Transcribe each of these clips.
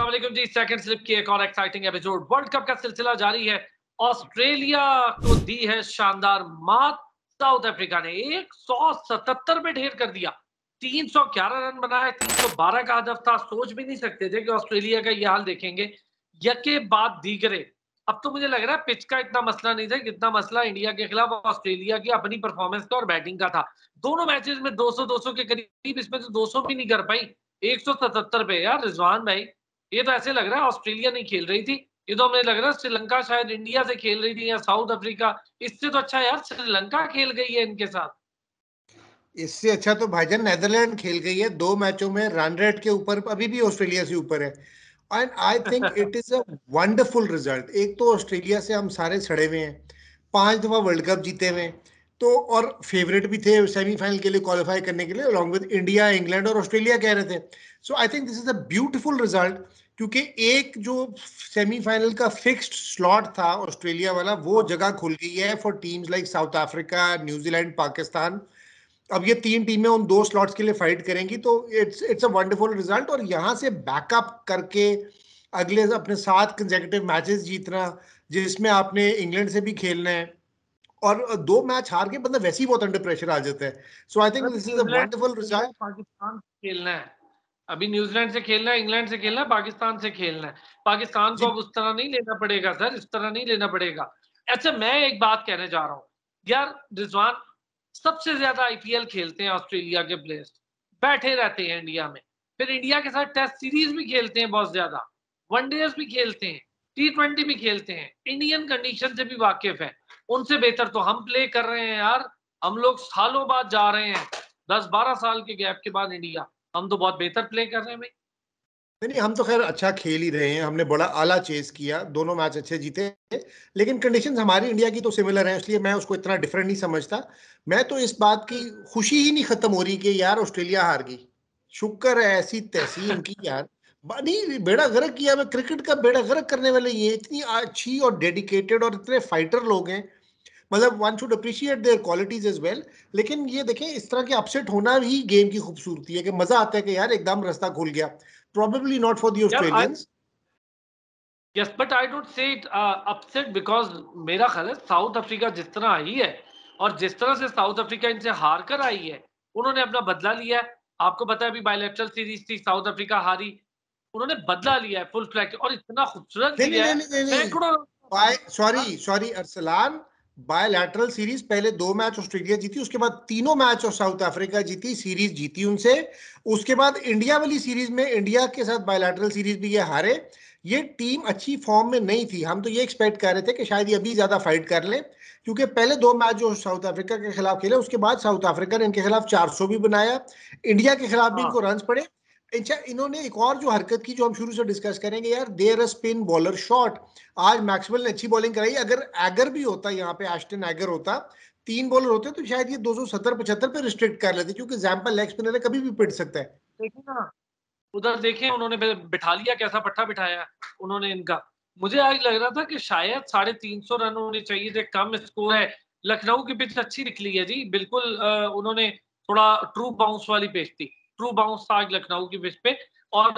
अस्सलाम जी। Second slip की एक और एक्साइटिंग एपिसोड वर्ल्ड कप का सिलसिला जारी है। ऑस्ट्रेलिया को दी है शानदार मात। साउथ अफ्रीका ने एक सौ सतहत्तर में ढेर कर दिया। 311 रन बनाए 312 का हदफ था। सोच भी नहीं सकते थे कि ऑस्ट्रेलिया का ये हाल देखेंगे। यके बाद दीगरे। अब तो मुझे लग रहा है पिच का इतना मसला नहीं था कितना मसला इंडिया के खिलाफ ऑस्ट्रेलिया की अपनी परफॉर्मेंस का और बैटिंग का था। दोनों मैचेस में 200 200 के करीब, इसमें तो 200 भी नहीं कर पाई। 177 पे। यार, रिजवान भाई ये तो ऐसे लग रहा है ऑस्ट्रेलिया नहीं खेल रही थी। ये तो हमें लग रहा है श्रीलंका शायद इंडिया से खेल रही थी या साउथ अफ्रीका। इससे तो अच्छा यार श्रीलंका खेल गई है इनके साथ। इससे अच्छा तो भाईजान नेदरलैंड खेल गई है। दो मैचों में रन रेट के ऊपर अभी भी ऑस्ट्रेलिया से ऊपर है। And I think it is a wonderful result एक तो ऑस्ट्रेलिया से हम सारे सड़े हुए हैं। पाँच दफ़ा वर्ल्ड कप जीते हुए तो और फेवरेट भी थे सेमीफाइनल के लिए क्वालिफाई करने के लिए अलॉन्ग विद इंडिया इंग्लैंड और ऑस्ट्रेलिया कह रहे थे। So I think this is a beautiful result क्योंकि एक जो सेमीफाइनल का फिक्स्ड स्लॉट था ऑस्ट्रेलिया वाला, वो जगह खुल गई है for teams like South Africa New Zealand Pakistan अब ये तीन टीमें उन दो स्लॉट्स के लिए फाइट करेंगी तो it's it's a wonderful result और यहाँ से बैकअप करके अगले अपने सात कंजेकेटिव मैचेस जीतना, जिसमें आपने इंग्लैंड से भी खेलना है। और दो मैच हार के बंदा वैसे ही बहुत अंडर प्रेशर आ जाता है। So I think this is a wonderful result Pakistan खेलना है। अभी न्यूजीलैंड से खेलना है इंग्लैंड से खेलना है पाकिस्तान से खेलना है। पाकिस्तान को अब उस तरह नहीं लेना पड़ेगा सर इस तरह नहीं लेना पड़ेगा। अच्छा मैं एक बात कहने जा रहा हूँ। यार रिजवान सबसे ज़्यादा आईपीएल खेलते हैं ऑस्ट्रेलिया के प्लेयर्स बैठे रहते हैं इंडिया में। फिर इंडिया के साथ टेस्ट सीरीज़ भी खेलते हैं बहुत ज़्यादा। वनडेज भी खेलते हैं टी ट्वेंटी भी खेलते हैं। इंडियन कंडीशन से भी वाकिफ है। उनसे बेहतर तो हम प्ले कर रहे हैं यार। हम लोग सालों बाद जा रहे हैं। दस बारह साल के गैप के बाद इंडिया हम तो बहुत बेहतर प्ले कर रहे हैं भाई। नहीं हम तो खैर अच्छा खेल ही रहे हैं। हमने बड़ा आला चेस किया। दोनों मैच अच्छे जीते। लेकिन कंडीशंस हमारी इंडिया की तो सिमिलर हैं, इसलिए मैं उसको इतना डिफरेंट नहीं समझता। मैं तो इस बात की खुशी ही नहीं खत्म हो रही कि यार ऑस्ट्रेलिया हार गई। शुक्र है ऐसी तहसीन की यार। नहीं, बेड़ा गर्क किया। मैं क्रिकेट का बेड़ा गर्क करने वाले ये इतनी अच्छी और डेडिकेटेड और इतने फाइटर लोग हैं। मतलब one should appreciate their qualities as well लेकिन ये देखें इस तरह के अपसेट होना भी गेम की खूबसूरती है कि मज़ा आता है कि यार एकदम रास्ता खुल गया। Probably not for the Australians. yes, but I don't say it uh, upset because मेरा ख्याल है साउथ अफ्रीका जिस तरह आई है और जिस तरह से साउथ अफ्रीका इनसे हार कर आई है उन्होंने अपना बदला लिया है। आपको पता है अभी बायोलेट्रल सीरीज़ थी साउथ अफ्रीका हारी उन्होंने बदला लिया है फुल फ्लैग और इतना खूबसूरत sorry sorry Arsalan. Bilateral series पहले दो मैच ऑस्ट्रेलिया जीती उसके बाद तीनों मैच और साउथ अफ्रीका जीती सीरीज़ जीती उनसे। उसके बाद इंडिया वाली सीरीज़ में इंडिया के साथ बायोलैटरल सीरीज़ भी ये हारे। ये टीम अच्छी फॉर्म में नहीं थी। हम तो ये एक्सपेक्ट कर रहे थे कि शायद ये अभी ज़्यादा फाइट कर ले क्योंकि पहले दो मैच जो साउथ अफ्रीका के खिलाफ खेले उसके बाद साउथ अफ्रीका ने इनके खिलाफ 400 भी बनाया। इंडिया के खिलाफ भी हाँ। इनको रन पड़े। इन्होंने एक और जो हरकत की जो हम शुरू से डिस्कस करेंगे, यार देर स्पिन बॉलर शॉट आज मैक्सवेल ने अच्छी बॉलिंग कराई। अगर एगर भी होता, यहाँ पे एस्टन एगर होता, तीन बॉलर होते तो शायद ये 270 पचहत्तर पे रिस्ट्रिक्ट कर लेते, क्योंकि जैम्पल लेग स्पिनर है, कभी भी पिट सकता है। देखिए ना, उधर देखें, उन्होंने बिठा लिया, कैसा पट्टा बिठाया उन्होंने इनका। मुझे आज लग रहा था कि शायद साढ़े तीन सौ रन होने चाहिए थे, कम स्कोर है। लखनऊ की पिच अच्छी निकली है जी, बिल्कुल उन्होंने थोड़ा ट्रू बाउंस वाली पिच थी ट्रू बाउंस था लखनऊ की पिच पे, और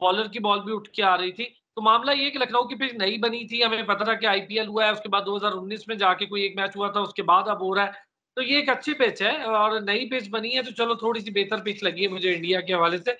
बॉलर की बॉल भी उठ के आ रही थी। तो मामला ये कि लखनऊ की पिच नहीं बनी थी, हमें पता था कि आईपीएल हुआ है, उसके बाद 2019 में जाके कोई एक मैच हुआ था, उसके बाद अब हो रहा है। तो ये एक अच्छी पिच है, और नई पिच बनी है तो चलो थोड़ी सी बेहतर पिच लगी है मुझे इंडिया के हवाले से।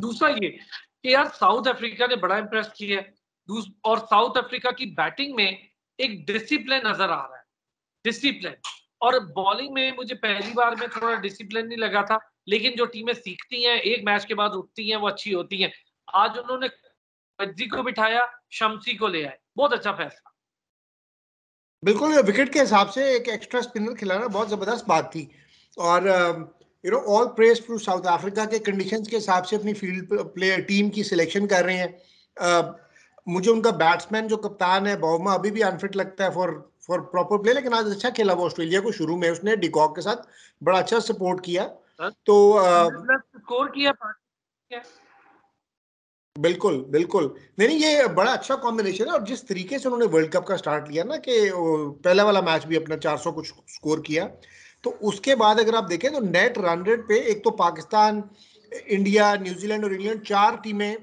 दूसरा ये कि यार साउथ अफ्रीका ने बड़ा इंप्रेस किया है। और साउथ अफ्रीका की बैटिंग में एक डिसिप्लिन नज़र आ रहा है। डिसिप्लिन और बॉलिंग में मुझे पहली बार में थोड़ा डिसिप्लिन नहीं लगा था। लेकिन जो टीमें सीखती हैं एक मैच के बाद उठती हैं वो अच्छी होती हैं। आज उन्होंने कज्जी को बिठाया शमसी को ले आए। बहुत अच्छा फैसला। बिल्कुल विकेट के हिसाब से एक एक्स्ट्रा स्पिनर खिलाना बहुत ज़बरदस्त बात थी। और you know all press to South Africa के कंडीशंस के हिसाब से अपनी फ़ील्ड प्लेयर टीम की सिलेक्शन कर रहे हैं। Uh, मुझे उनका बैट्समैन जो कप्तान है बॉमा अभी भी अनफिट लगता है फॉर फॉर प्रॉपर प्ले लेकिन आज अच्छा खेला वो ऑस्ट्रेलिया को शुरू में। उसने डिकॉक के साथ बड़ा अच्छा सपोर्ट किया। तो स्कोर किया बिल्कुल बिल्कुल। नहीं नहीं ये बड़ा अच्छा कॉम्बिनेशन है और जिस तरीके से उन्होंने वर्ल्ड कप का स्टार्ट लिया ना कि पहला वाला मैच भी अपना 400 कुछ स्कोर किया तो उसके बाद अगर आप देखें तो नेट रन रेट पे एक तो पाकिस्तान इंडिया न्यूजीलैंड और इंग्लैंड चार टीमें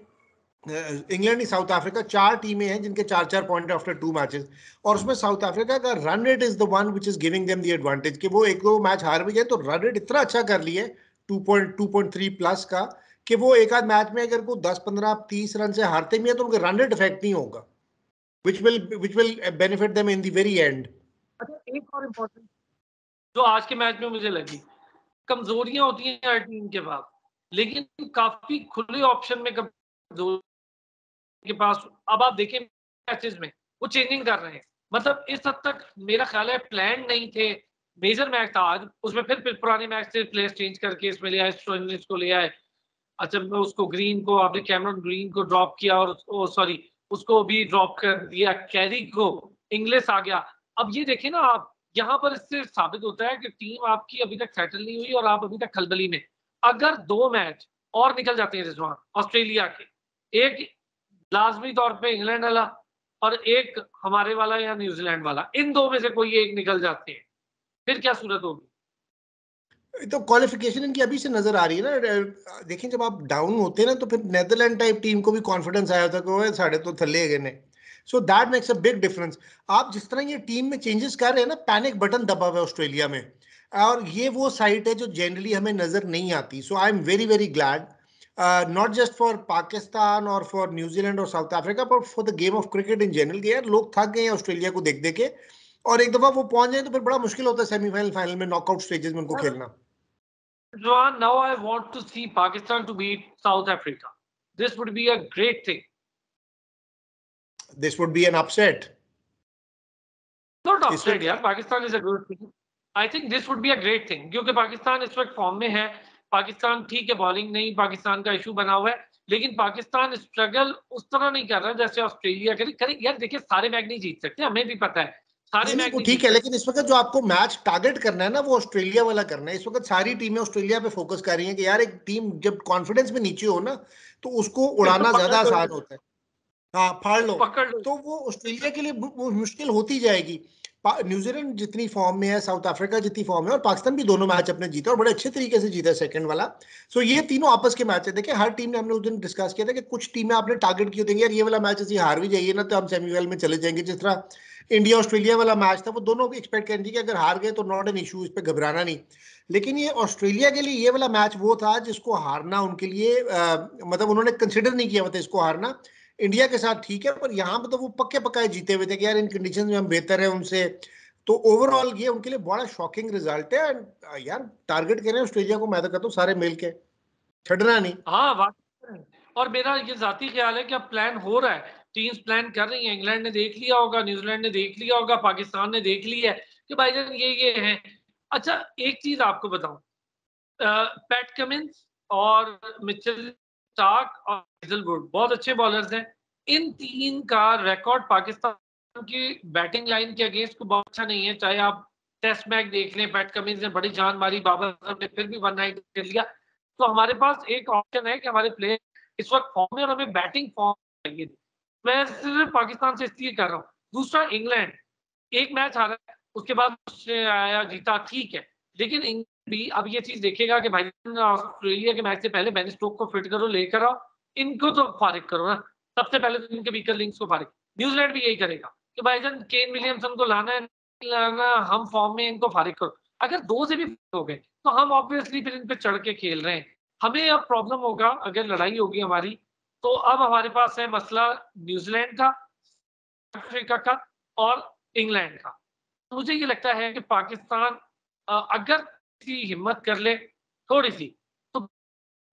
इंग्लैंड ही साउथ अफ्रीका, चार टीमें हैं जिनके चार चार पॉइंट आफ्टर टू मैचेस और उसमें साउथ अफ्रीका का run rate is the one which is giving them the advantage कि वो एक दो मैच हार भी गए तो रन रेट इतना अच्छा कर लिए two point two point three plus का कि वो एक आध मैच में अगर को दस, पंद्रह, तीस रन से हारते भी है तो उनके रन रेट इफ़ेक्ट नहीं होगा which will which will benefit them in the very end एक और इम्पोर्टेंट जो आज के मैच में मुझे लगी, कमजोरियाँ होती हैं हर टीम के पास लेकिन काफ़ी खुले ऑप्शन में कमज़ोर के पास, अब आप देखें मैचेस में, वो चेंजिंग कर रहे हैं। मतलब इस हद तक मेरा ख्याल है प्लान नहीं थे। मेजर मैच था आज, उसमें फिर फिर पुराने मैच से प्लेस चेंज करके इसमें ले आए स्टोइनिस को ले आए। अच्छा उसको ग्रीन को, आपने कैमरन ग्रीन को ड्रॉप किया और सॉरी उसको भी ड्रॉप कर दिया कैरी को इंग्लिश आ गया। अब ये देखें ना आप, यहाँ पर इससे साबित होता है कि टीम आपकी अभी तक सेटल नहीं हुई और आप अभी तक खलबली में। अगर दो मैच और निकल जाते हैं रिजवान, ऑस्ट्रेलिया के, एक लाजमी तौर पे इंग्लैंड वाला और एक हमारे वाला या न्यूजीलैंड वाला, इन दो में से कोई एक निकल जाते हैं। फिर क्या सूरत होगी? तो क्वालिफिकेशन इनकी अभी से नज़र आ रही है ना देखिए जब आप डाउन होते हैं ना तो फिर नेदरलैंड टाइप टीम को भी कॉन्फिडेंस आया था कि साढ़े तो थले गए ने। So that makes a big difference आप जिस तरह ये टीम में चेंजेस कर रहे हैं ना पैनिक बटन दबा हुआ है ऑस्ट्रेलिया में। और ये वो साइट है जो जनरली हमें नज़र नहीं आती। So I am very very glad not just for Pakistan और फॉर न्यूजीलैंड और South Africa but for the game of cricket in general यार लोग थक गए हैं ऑस्ट्रेलिया को देख देख के और एक दफ़ा वो पहुँच जाए तो फिर बड़ा मुश्किल होता है सेमीफाइनल फाइनल में नॉकआउट स्टेजेस में उनको खेलना Johan, now I want to see Pakistan to beat South Africa. This would be a great thing. This would be an upset. Not upset, yeah. Pakistan is a good team. I think this would be a great thing क्योंकि पाकिस्तान इस वक्त form में है पाकिस्तान ठीक है bowling नहीं पाकिस्तान का issue बना हुआ है लेकिन पाकिस्तान स्ट्रगल उस तरह नहीं कर रहा जैसे ऑस्ट्रेलिया करे करे। यार देखिए सारे मैच नहीं जीत सकते हमें भी पता है। सारे मैच ठीक है लेकिन इस वक्त जो आपको मैच टारगेट करना है ना वो ऑस्ट्रेलिया वाला करना है। इस वक्त सारी टीमें ऑस्ट्रेलिया पे फोकस कर रही हैं कि यार एक टीम जब कॉन्फिडेंस में नीचे हो ना तो उसको उड़ाना ज़्यादा आसान होता है। हाँ फाड़ लो। तो वो ऑस्ट्रेलिया के लिए मुश्किल होती जाएगी। न्यूजीलैंड जितनी फॉर्म में है साउथ अफ्रीका जितनी फॉर्म है और पाकिस्तान भी दोनों मैच अपने जीते और बड़े अच्छे तरीके से जीता सेकंड वाला। सो so, ये तीनों आपस के मैच है। देखिए हर टीम ने हमने उस दिन डिस्कस किया था कि कुछ टीमें आपने टारगेट की होती यार ये वाला मैच ऐसी हार भी जाइए ना तो हम सेमीफाइनल में चले जाएँगे। जिस तरह इंडिया ऑस्ट्रेलिया वाला मैच था वो दोनों एक्सपेक्ट करेंगे कि अगर हार गए तो नॉट एन इशू इस पर घबराना नहीं। लेकिन ये ऑस्ट्रेलिया के लिए ये वाला मैच वो था जिसको हारना उनके लिए मतलब उन्होंने कंसिडर नहीं किया था इसको हारना। इंडिया के साथ ठीक है, पर यहाँ पर तो वो पक्के पक्का जीते हुए थे कि यार इन कंडीशन में हम बेहतर है उनसे। तो ओवरऑल ये उनके लिए बड़ा शॉकिंग रिज़ल्ट है यार टारगेट करें ऑस्ट्रेलिया को, मैं तो कहता हूँ सारे मिल के। छड़ना नहीं। हाँ और मेरा ये जाती ख्याल है कि अब प्लान हो रहा है। टीम्स प्लान कर रही है। इंग्लैंड ने देख लिया होगा, न्यूजीलैंड ने देख लिया होगा, पाकिस्तान ने देख लिया है कि भाईजान ये ये है। अच्छा एक चीज़ आपको बताऊँ। पैट कमिंस और मिचेल स्टार्क और हेजलवुड बहुत अच्छे बॉलर्स हैं। इन तीन का रिकॉर्ड पाकिस्तान की बैटिंग लाइन के अगेंस्ट को बहुत अच्छा नहीं है। चाहे आप टेस्ट मैच देख लें पैट कमिंस ने बड़ी जान मारी बाबर ने फिर भी वन नाइट कर लिया। तो हमारे पास एक ऑप्शन है कि हमारे प्लेयर इस वक्त फॉर्म में और हमें बैटिंग फॉर्म चाहिए। मैं सिर्फ़ पाकिस्तान से इसलिए कर रहा हूँ। दूसरा इंग्लैंड एक मैच हारा, उसके बाद आया, जीता, ठीक है। लेकिन भी, अब ये चीज़ देखेगा कि भाई ऑस्ट्रेलिया के मैच से पहले बेन स्टोक को फिट करो, लेकर आओ, इनको तो फारिग करो ना। सबसे पहले तो इनके वीकर लिंक्स को फारिग। न्यूजीलैंड भी यही करेगा कि भाईजान केन विलियमसन को लाना है, लाना, हम फॉर्म में इनको फारिग करो। अगर दो से भी हो गए तो हम ऑब्वियसली फिर इन पे चढ़ के खेल रहे हैं। हमें अब प्रॉब्लम होगा, अगर लड़ाई होगी हमारी तो अब हमारे पास है मसला न्यूजीलैंड का अफ्रीका का और इंग्लैंड का। मुझे ये लगता है कि पाकिस्तान अगर किसी हिम्मत कर ले थोड़ी सी तो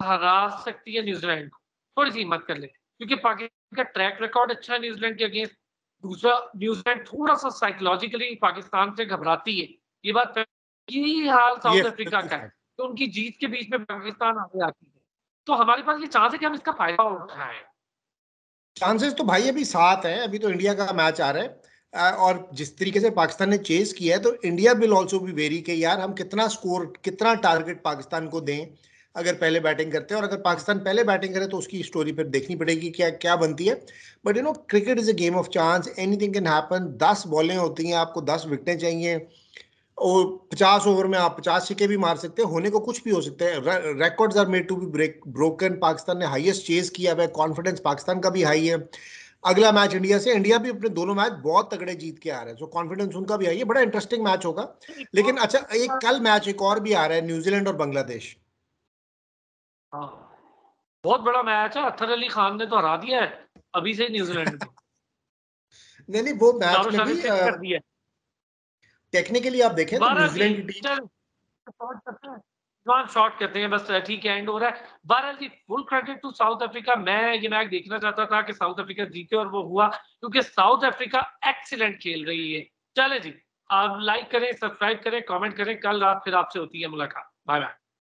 हरा सकती है न्यूजीलैंड को। थोड़ी सी हिम्मत कर ले क्योंकि पाकिस्तान का ट्रैक रिकॉर्ड अच्छा है न्यूजीलैंड के अगेंस्ट दूसरा न्यूजीलैंड थोड़ा सा साइकोलॉजिकली पाकिस्तान से घबराती है। ये बात यही हाल साउथ अफ्रीका का है तो उनकी जीत के बीच में पाकिस्तान आगे आती है। तो हमारे पास ये चांस है कि हम इसका फ़ायदा उठाएँ। चांसेस तो भाई अभी सात है अभी तो इंडिया का मैच आ रहा है। और जिस तरीके से पाकिस्तान ने चेस किया है तो इंडिया विल ऑल्सो भी वेरी के यार हम कितना स्कोर कितना टारगेट पाकिस्तान को दें अगर पहले बैटिंग करते हैं। और अगर पाकिस्तान पहले बैटिंग करे तो उसकी स्टोरी फिर देखनी पड़ेगी क्या क्या बनती है। But you know cricket is a game of chance anything can happen दस बॉलें होती हैं, आपको दस विकटें चाहिए। और पचास ओवर में आप पचास सिक्के भी मार सकते हैं। होने को कुछ भी हो सकता है। Records are made to be break broken Pakistan ने हाईएस्ट चेज किया है। कॉन्फिडेंस पाकिस्तान का भी हाई है। अगला मैच इंडिया से। इंडिया भी अपने दोनों मैच बहुत तगड़े जीत के आ रहे हैं। सो कॉन्फिडेंस उनका भी आई है बड़ा इंटरेस्टिंग मैच होगा। लेकिन अच्छा एक कल मैच एक और भी आ रहा है न्यूजीलैंड और बांग्लादेश हाँ। बहुत बड़ा मैच है। अथर अली खान ने तो हरा दिया है। अभी से न्यूजीलैंड को। नहीं नहीं वो मैच में भी टेक्निकली आप देखें तो न्यूजीलैंड की टीम वन शॉट करते हैं, बस, ठीक है एंड हो रहा है। बहरहाल जी full credit to South Africa मैं ये मैच देखना चाहता था कि साउथ अफ्रीका जीते और वो हुआ, क्योंकि साउथ अफ्रीका एक्सीलेंट खेल रही है। चले जी, आप लाइक करें सब्सक्राइब करें कमेंट करें। कल रात फिर आपसे होती है मुलाकात। Bye bye